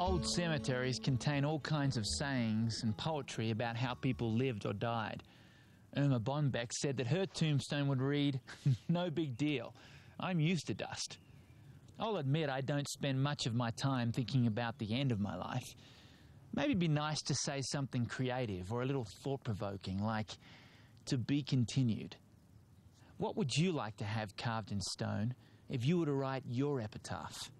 Old cemeteries contain all kinds of sayings and poetry about how people lived or died. Erma Bombeck said that her tombstone would read, No big deal, I'm used to dust. I'll admit I don't spend much of my time thinking about the end of my life. Maybe it'd be nice to say something creative or a little thought provoking, like, to be continued. What would you like to have carved in stone if you were to write your epitaph?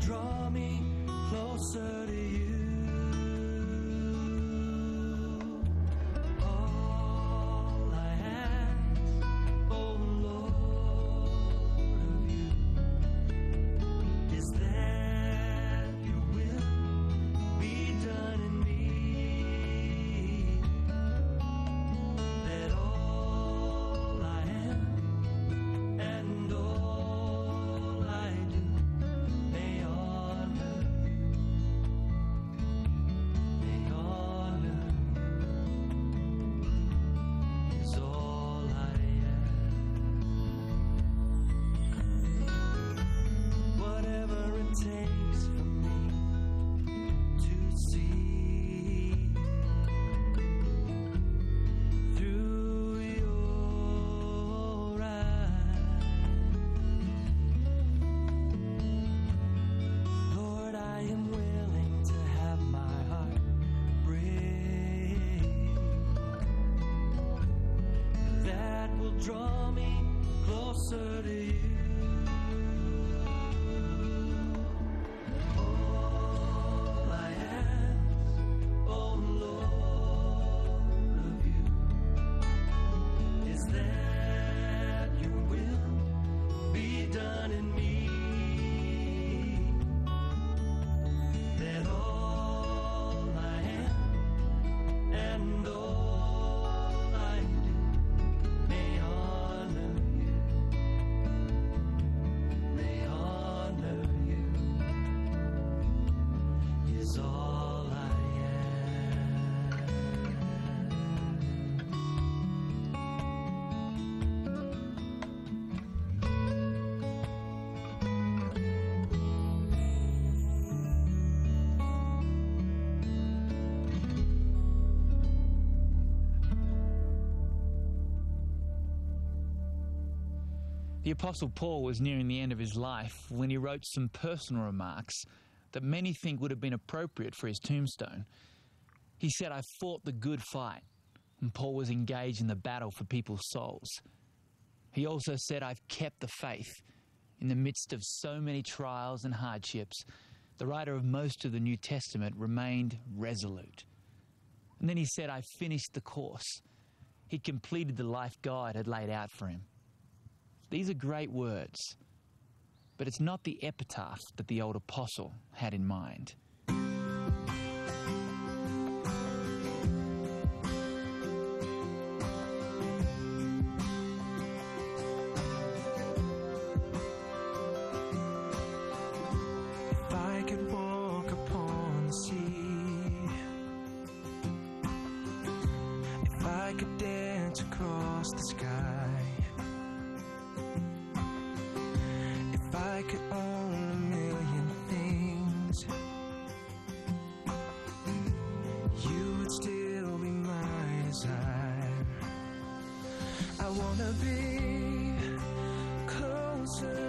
Draw me closer to you. Draw me closer to you. The Apostle Paul was nearing the end of his life when he wrote some personal remarks that many think would have been appropriate for his tombstone. He said, I fought the good fight, and Paul was engaged in the battle for people's souls. He also said, I've kept the faith in the midst of so many trials and hardships. The writer of most of the New Testament remained resolute. And then he said, I finished the course. He completed the life God had laid out for him. These are great words, but it's not the epitaph that the old apostle had in mind. I wanna be closer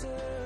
closer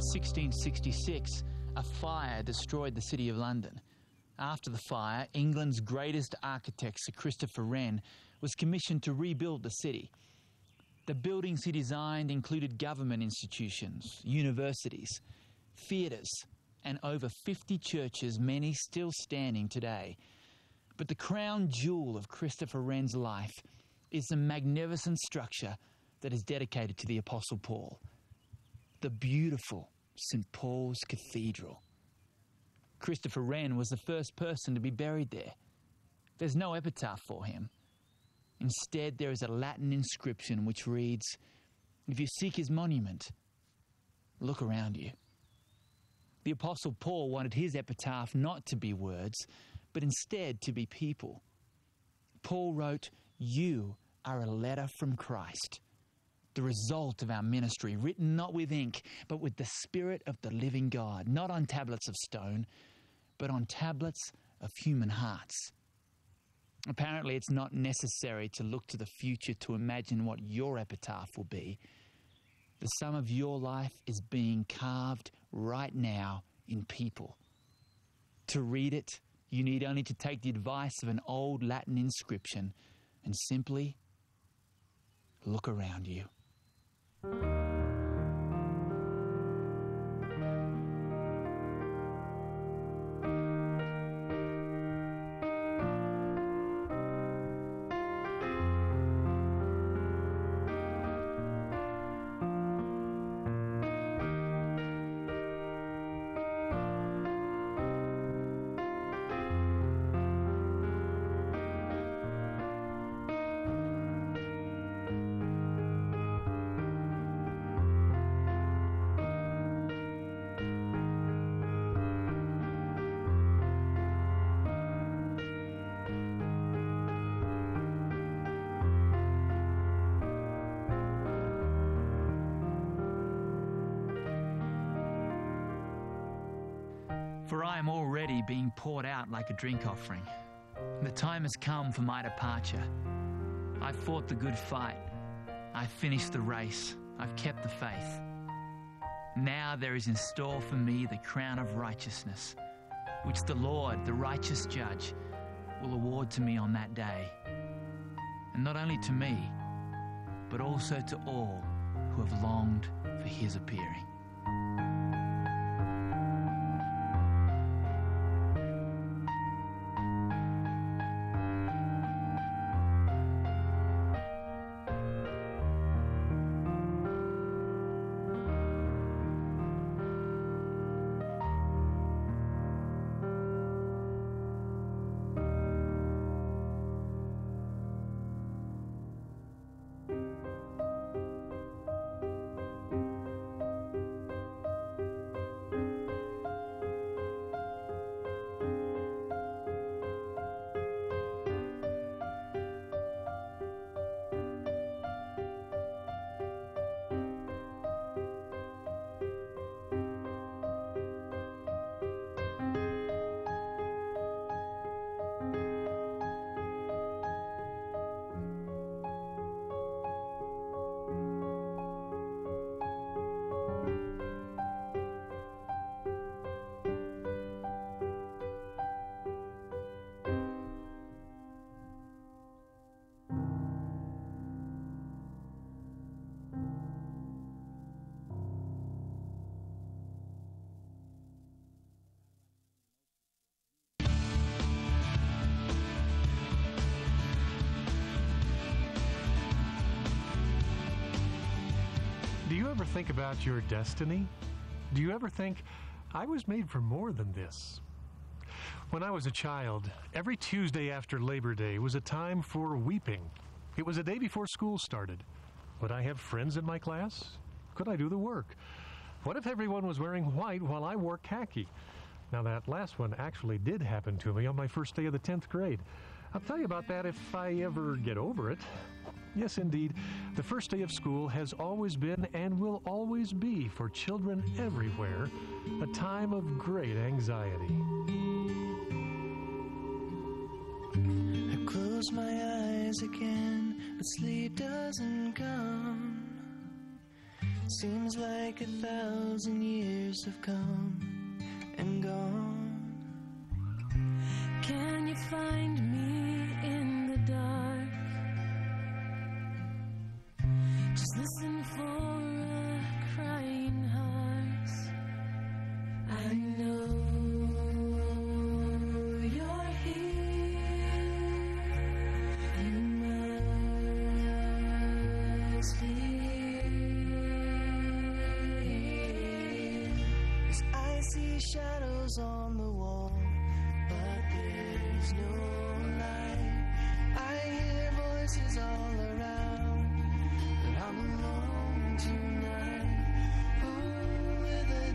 1666, a fire destroyed the city of London. After the fire, England's greatest architect, Sir Christopher Wren, was commissioned to rebuild the city. The buildings he designed included government institutions, universities, theatres, and over 50 churches, many still standing today. But the crown jewel of Christopher Wren's life is the magnificent structure that is dedicated to the Apostle Paul the beautiful St. Paul's Cathedral. Christopher Wren was the first person to be buried there. There's no epitaph for him. Instead, there is a Latin inscription which reads If you seek his monument, look around you. The Apostle Paul wanted his epitaph not to be words, but instead to be people. Paul wrote, You are a letter from Christ the result of our ministry, written not with ink, but with the Spirit of the living God, not on tablets of stone, but on tablets of human hearts. Apparently, it's not necessary to look to the future to imagine what your epitaph will be. The sum of your life is being carved right now in people. To read it, you need only to take the advice of an old Latin inscription and simply look around you. Thank you. For I am already being poured out like a drink offering. The time has come for my departure. I've fought the good fight. I've finished the race. I've kept the faith. Now there is in store for me the crown of righteousness, which the Lord, the righteous judge, will award to me on that day. And not only to me, but also to all who have longed for his appearing. You ever think about your destiny? Do you ever think, I was made for more than this? When I was a child, every Tuesday after Labor Day was a time for weeping. It was a day before school started. Would I have friends in my class? Could I do the work? What if everyone was wearing white while I wore khaki? Now, that last one actually did happen to me on my first day of the 10th grade. I'll tell you about that if I ever get over it. Yes, indeed, the first day of school has always been and will always be for children everywhere a time of great anxiety. I close my eyes again, but sleep doesn't come. Seems like a thousand years have come and gone. Can you find me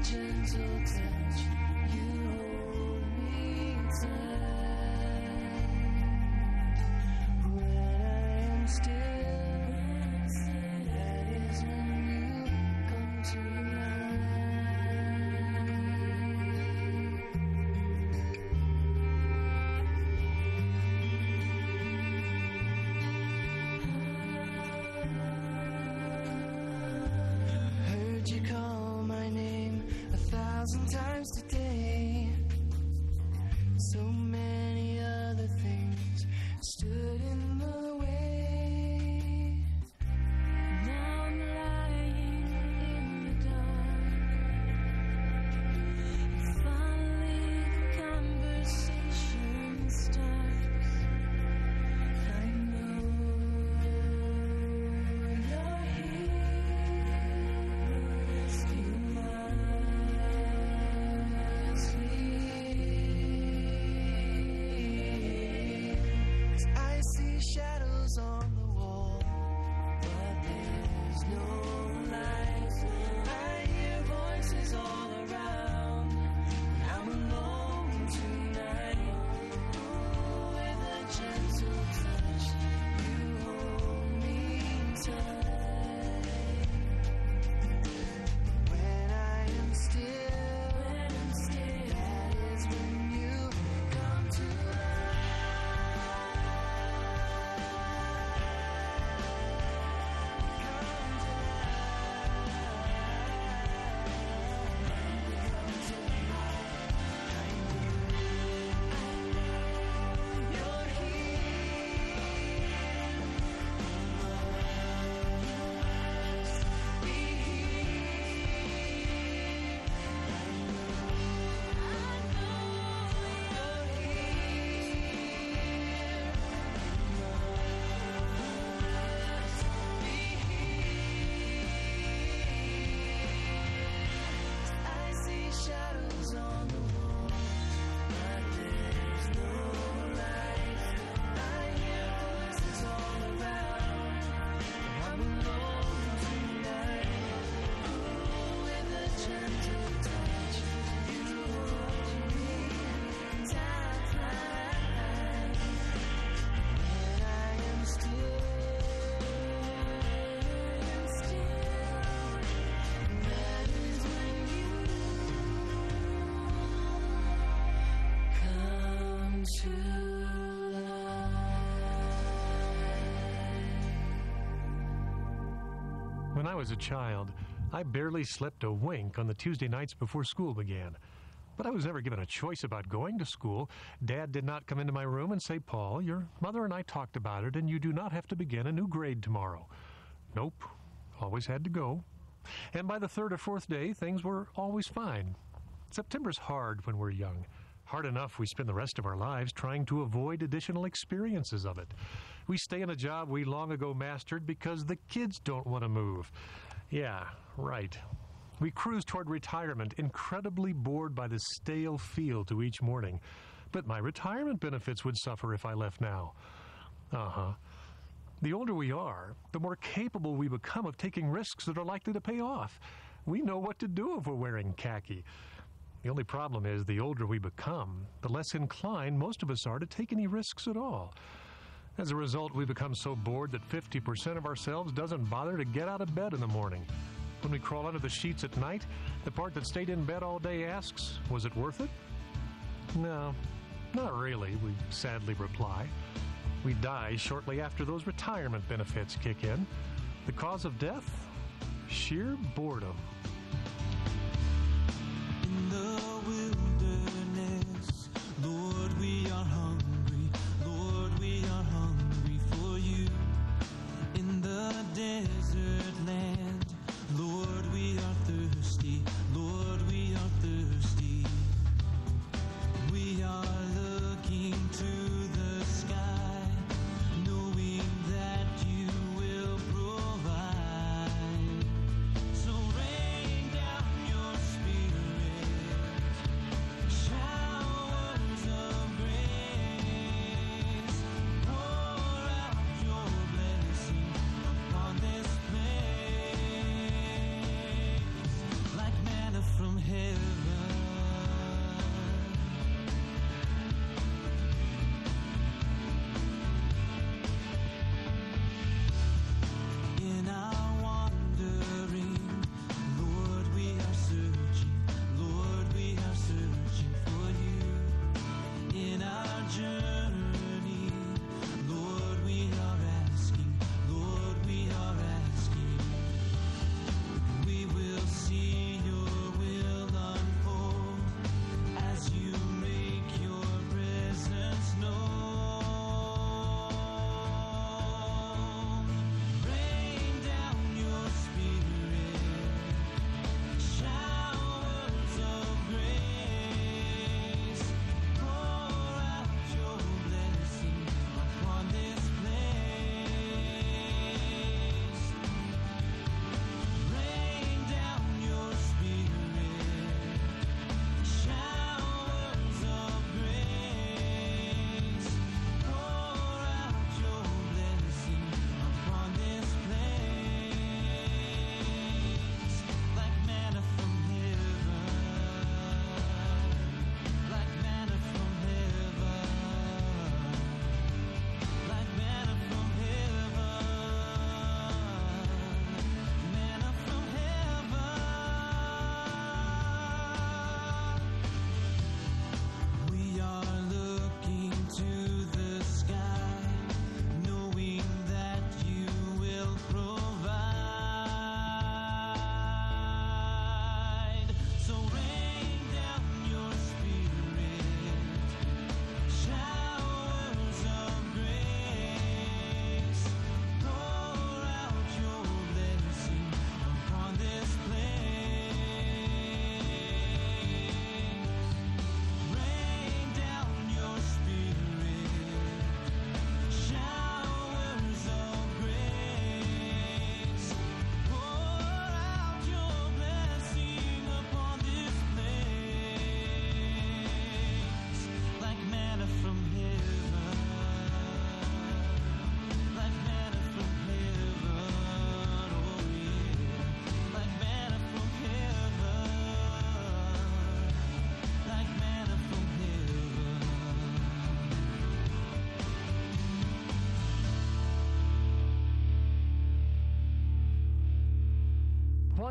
gentle touch, When I was a child, I barely slept a wink on the Tuesday nights before school began. But I was never given a choice about going to school. Dad did not come into my room and say, Paul, your mother and I talked about it, and you do not have to begin a new grade tomorrow. Nope, always had to go. And by the third or fourth day, things were always fine. September's hard when we're young. Hard enough we spend the rest of our lives trying to avoid additional experiences of it. We stay in a job we long ago mastered because the kids don't want to move. Yeah, right. We cruise toward retirement, incredibly bored by the stale feel to each morning. But my retirement benefits would suffer if I left now. Uh huh. The older we are, the more capable we become of taking risks that are likely to pay off. We know what to do if we're wearing khaki. The only problem is the older we become, the less inclined most of us are to take any risks at all. As a result, we become so bored that 50% of ourselves doesn't bother to get out of bed in the morning. When we crawl under the sheets at night, the part that stayed in bed all day asks, Was it worth it? No, not really, we sadly reply. We die shortly after those retirement benefits kick in. The cause of death? Sheer boredom. The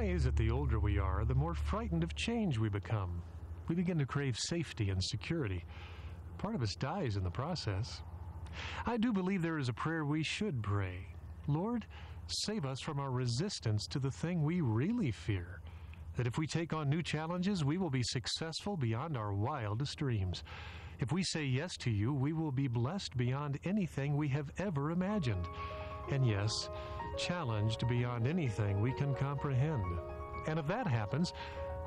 Why is it the older we are, the more frightened of change we become? We begin to crave safety and security. Part of us dies in the process. I do believe there is a prayer we should pray Lord, save us from our resistance to the thing we really fear. That if we take on new challenges, we will be successful beyond our wildest dreams. If we say yes to you, we will be blessed beyond anything we have ever imagined. And yes, challenged beyond anything we can comprehend. And if that happens,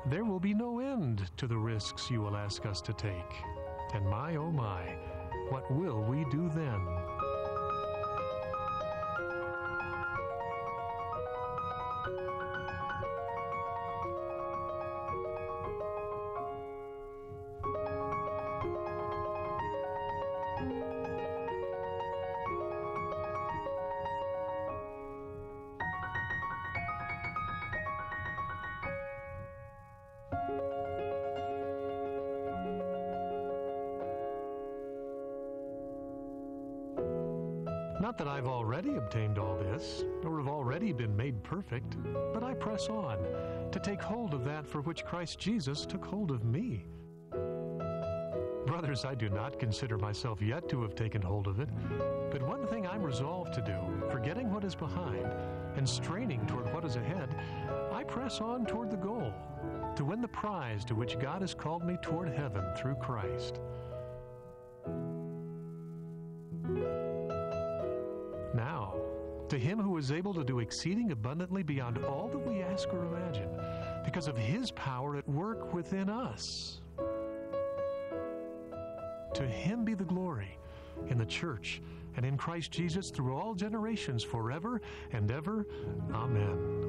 there will be no end to the risks you will ask us to take. And my, oh my, what will we do then? Not that I've already obtained all this, or have already been made perfect, but I press on to take hold of that for which Christ Jesus took hold of me. Brothers, I do not consider myself yet to have taken hold of it, but one thing I'm resolved to do, forgetting what is behind and straining toward what is ahead, I press on toward the goal, to win the prize to which God has called me toward heaven through Christ. To him who is able to do exceeding abundantly beyond all that we ask or imagine, because of his power at work within us. To him be the glory in the church and in Christ Jesus through all generations, forever and ever. Amen.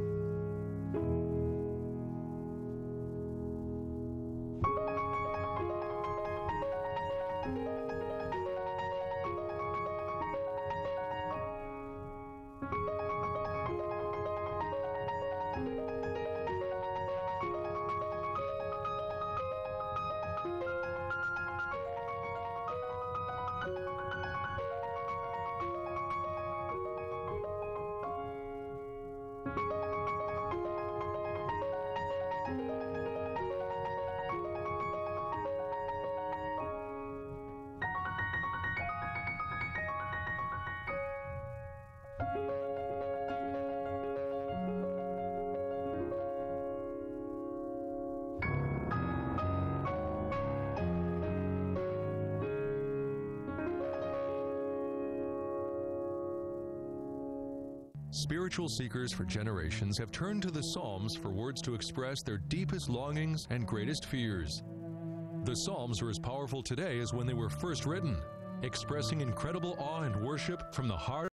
Spiritual seekers for generations have turned to the Psalms for words to express their deepest longings and greatest fears. The Psalms are as powerful today as when they were first written, expressing incredible awe and worship from the heart